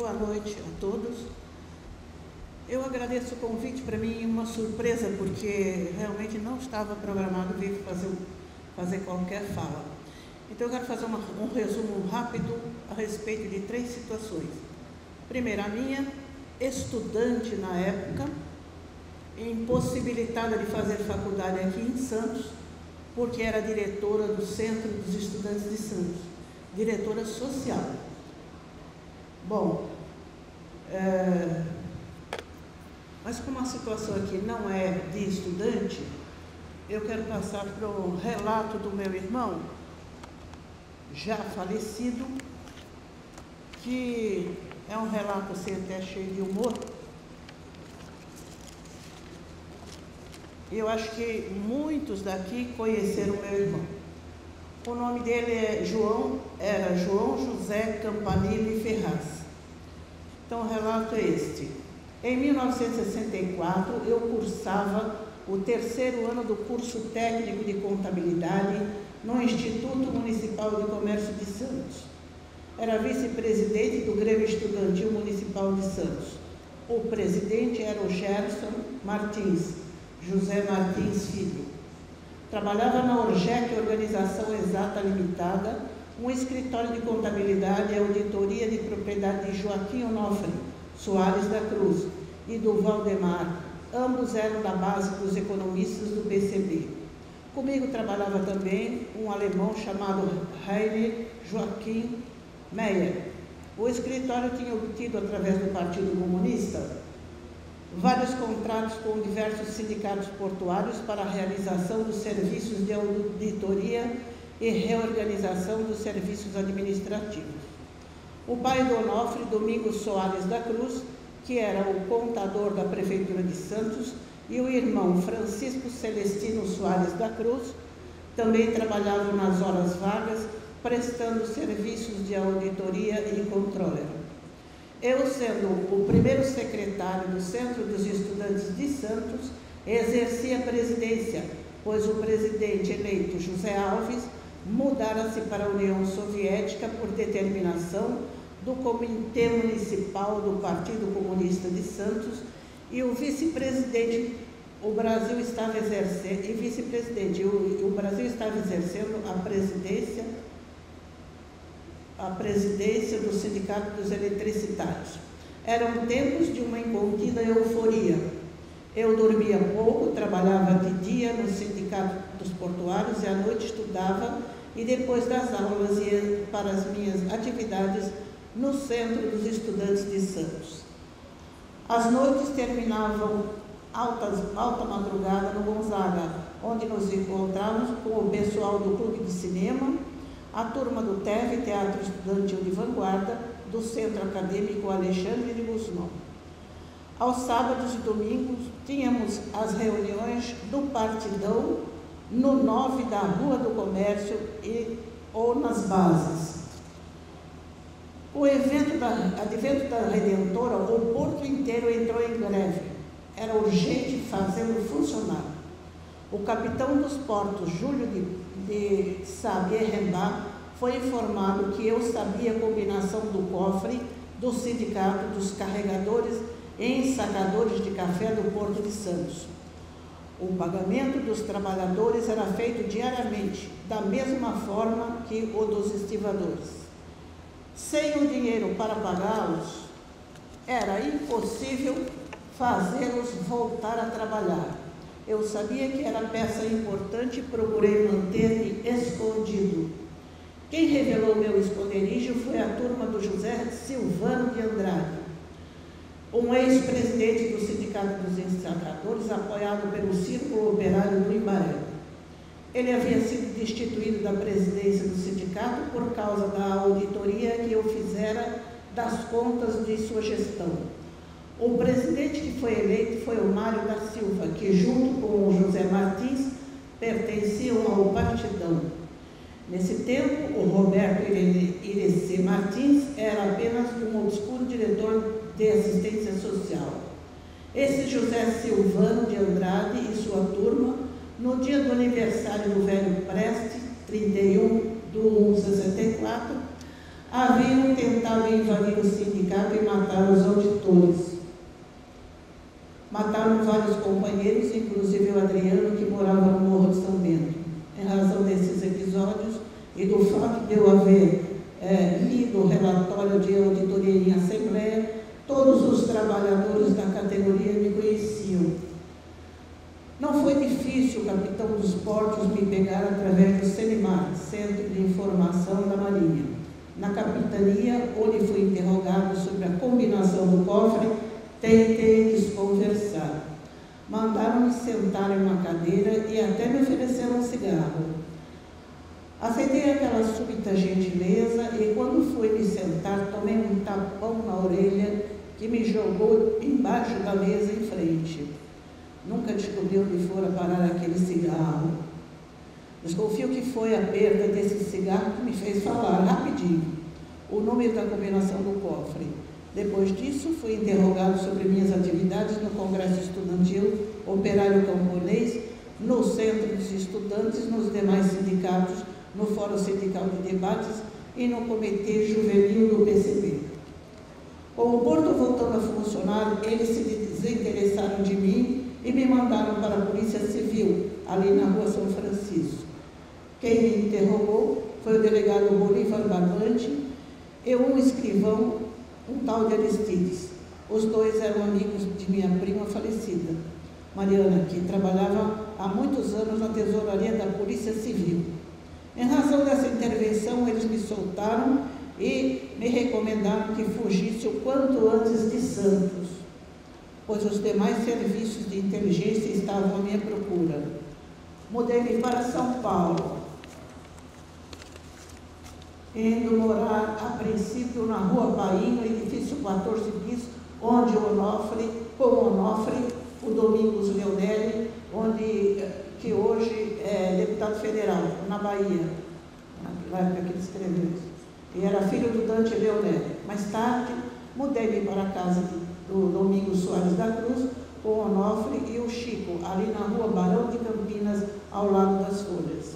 Boa noite a todos. Eu agradeço o convite, para mim uma surpresa, porque realmente não estava programado vir fazer, fazer qualquer fala. Então eu quero fazer uma, um resumo rápido a respeito de três situações. Primeiro, a minha, estudante na época, impossibilitada de fazer faculdade aqui em Santos, porque era diretora do Centro dos Estudantes de Santos, diretora social. Bom, é, mas como a situação aqui não é de estudante, eu quero passar para o relato do meu irmão, já falecido, que é um relato assim até cheio de humor. Eu acho que muitos daqui conheceram meu irmão. O nome dele é João, era João José Campanile Ferraz. Então o relato é este. Em 1964, eu cursava o terceiro ano do curso técnico de contabilidade no Instituto Municipal de Comércio de Santos. Era vice-presidente do Grêmio Estudantil Municipal de Santos. O presidente era o Gerson Martins, José Martins Filho. Trabalhava na Orgec Organização Exata Limitada, um escritório de contabilidade e auditoria de propriedade de Joaquim Onofre, Soares da Cruz e do Valdemar, ambos eram da base dos economistas do PCB. Comigo trabalhava também um alemão chamado Heine Joachim Meyer. O escritório tinha obtido, através do Partido Comunista, vários contratos com diversos sindicatos portuários para a realização dos serviços de auditoria e reorganização dos serviços administrativos. O pai do Onofre, Domingos Soares da Cruz, que era o contador da Prefeitura de Santos, e o irmão Francisco Celestino Soares da Cruz, também trabalhavam nas horas vagas, prestando serviços de auditoria e controle. Eu, sendo o primeiro secretário do Centro dos Estudantes de Santos, exerci a presidência, pois o presidente eleito José Alves mudara-se para a União Soviética por determinação do Comitê Municipal do Partido Comunista de Santos e o vice-presidente, o Brasil estava exercendo, e vice-presidente, o, o Brasil estava exercendo a presidência, a presidência do Sindicato dos Eletricitários. Eram tempos de uma incontida euforia. Eu dormia pouco, trabalhava de dia no Sindicato dos Portuários e à noite estudava e depois das aulas ia para as minhas atividades no Centro dos Estudantes de Santos. As noites terminavam altas, alta madrugada no Gonzaga, onde nos encontrávamos com o pessoal do Clube de Cinema, a turma do TEV, Teatro Estudantil de Vanguarda, do Centro Acadêmico Alexandre de Guzmão. Aos sábados e domingos tínhamos as reuniões do Partidão no 9 da Rua do Comércio e, ou nas bases. O evento da, advento da Redentora, o porto inteiro entrou em greve. Era urgente fazê-lo funcionar. O capitão dos portos, Júlio de, de Rembá, foi informado que eu sabia a combinação do cofre do sindicato dos carregadores e ensacadores de café do Porto de Santos. O pagamento dos trabalhadores era feito diariamente, da mesma forma que o dos estivadores. Sem o dinheiro para pagá-los, era impossível fazê-los voltar a trabalhar. Eu sabia que era peça importante e procurei manter-me escondido. Quem revelou meu esconderijo foi a turma do José Silvano de Andrade, um ex-presidente do Sindicato dos Ensacadores, apoiado pelo Círculo Operário do Imbaré. Ele havia sido destituído da presidência do sindicato por causa da auditoria que eu fizera das contas de sua gestão. O presidente que foi eleito foi o Mário da Silva, que junto com o José Martins pertenciam ao partidão. Nesse tempo, o Roberto Irecê Martins era apenas um obscuro diretor de assistência social. Esse José Silvano de Andrade e sua turma no dia do aniversário do velho Preste, 31 do 164, haviam tentado invadir o sindicato e matar os auditores. Mataram vários companheiros, inclusive o Adriano, que morava no Morro de São Bento. Em razão desses episódios e do fato de eu haver é, lido o relatório de auditoria em Assembleia, todos os trabalhadores da categoria me conheciam. Não foi difícil o capitão dos portos me pegar através do CENIMAR, Centro de Informação da Marinha. Na capitania, onde fui interrogado sobre a combinação do cofre, tentei desconversar. Mandaram-me sentar em uma cadeira e até me ofereceram um cigarro. Aceitei aquela súbita gentileza e, quando fui me sentar, tomei um tapão na orelha que me jogou embaixo da mesa em frente. Nunca descobri onde fora parar aquele cigarro. Desconfio que foi a perda desse cigarro que me fez falar rapidinho o número da combinação do cofre. Depois disso, fui interrogado sobre minhas atividades no Congresso Estudantil Operário Camponês, no Centro dos Estudantes, nos demais sindicatos no Fórum Sindical de Debates e no Comitê Juvenil do PCB. Com o porto voltando a funcionar, eles se desinteressaram de mim e me mandaram para a Polícia Civil, ali na rua São Francisco. Quem me interrogou foi o delegado Bolívar Barbante e um escrivão, um tal de Aristides. Os dois eram amigos de minha prima falecida, Mariana, que trabalhava há muitos anos na tesouraria da Polícia Civil. Em razão dessa intervenção, eles me soltaram e me recomendaram que fugisse o quanto antes de Santos, pois os demais serviços de inteligência estavam à minha procura. Mudei-me para São Paulo, indo morar a princípio na Rua Bahia, no edifício 14 bis, onde o Onofre, com Onofre, o Domingos Leonelli, onde que hoje é deputado federal, na Bahia, na época que ele escreveu. E era filho do Dante Leonelli. Mais tarde, mudei-me para a casa do Domingos Soares da Cruz, com o Onofre e o Chico, ali na rua Barão de Campinas, ao lado das Folhas.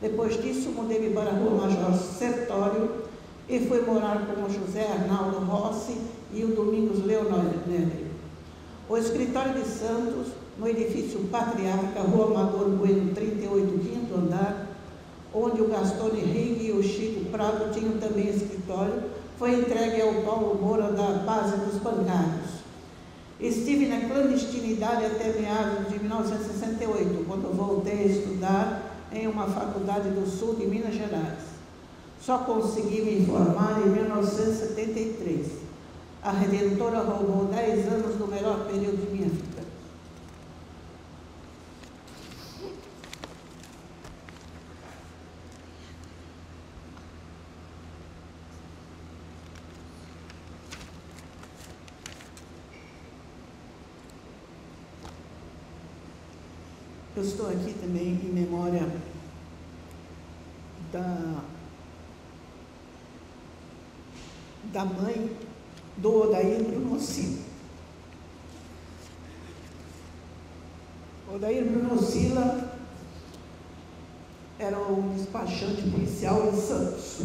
Depois disso, mudei-me para a rua Major Sertório e fui morar com o José Arnaldo Rossi e o Domingos Leonelli. O escritório de Santos no edifício Patriarca, Rua Amador Bueno, 38, quinto andar, onde o Gastone Ring e o Chico Prado tinham também escritório, foi entregue ao Paulo Moura da base dos bancários. Estive na clandestinidade até meados de 1968, quando voltei a estudar em uma faculdade do sul de Minas Gerais. Só consegui me formar em 1973. A Redentora roubou 10 anos do melhor período de minha vida. Eu estou aqui também em memória da, da mãe do Odair Bruno Sila. Odair Bruno Sila era um despachante policial em Santos.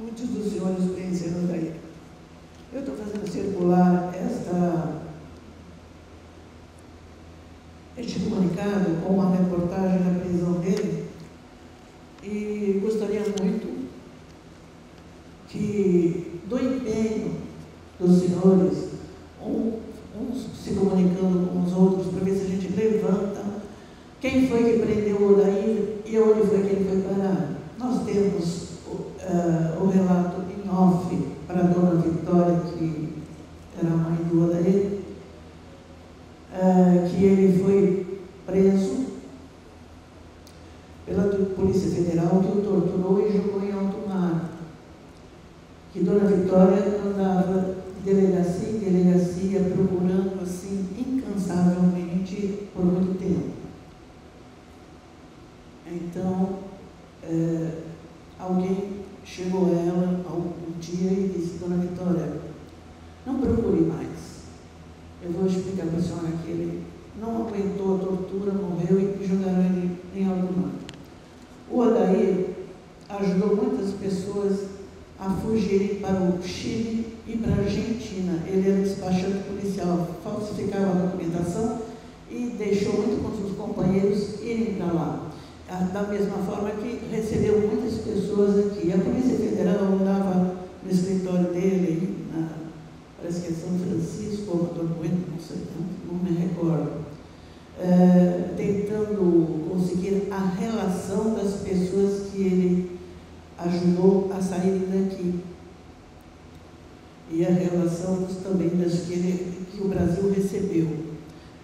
Muitos dos senhores conheceram Odair. Eu estou fazendo circular esta este comunicado com uma reportagem da prisão dele e gostaria muito que do empenho dos senhores, um, uns se comunicando com os outros para ver se a gente levanta quem foi que prendeu o Odair e onde foi que ele foi parar. Nós temos uh, o relato em off para a dona Vitória, que era a mãe do Odair, uh, que ele foi preso pela Polícia Federal, que o torturou e jogou em alto mar. Que Dona Vitória andava de delegacia em delegacia procurando assim incansavelmente por muito tempo. Então, é, alguém chegou a ela um dia e disse, Dona Vitória, não procure mais. Eu vou explicar para a senhora que ele não aguentou a tortura, morreu e jogaram ele em alto mar. O Adair ajudou muitas pessoas a fugir o Chile e para a Argentina. Ele era despachante policial, falsificava a documentação e deixou muitos companheiros irem para lá. Ah, da mesma forma que recebeu muitas pessoas aqui. A Polícia Federal andava no escritório dele, na, parece que é São Francisco, ou Amador Bueno, não sei, não, me recordo, é, tentando conseguir a relação das pessoas que ele ajudou a saírem daqui. E dos, também das que o Brasil recebeu.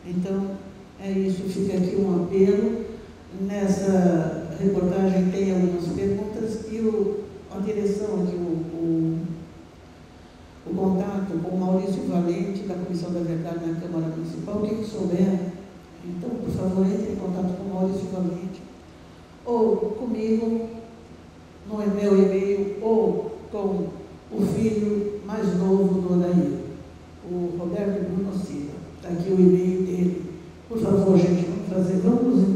Então, é isso, fica aqui um apelo. Nessa reportagem tem algumas perguntas e o, a direção aqui, o, o, o contato com o Maurício Valente, da Comissão da Verdade na Câmara Municipal, quem souber, então, por favor, entre em contato com o Maurício Valente, ou comigo, no meu e-mail, ou com o filho o e-mail dele. Por favor, gente, vamos fazer, vamos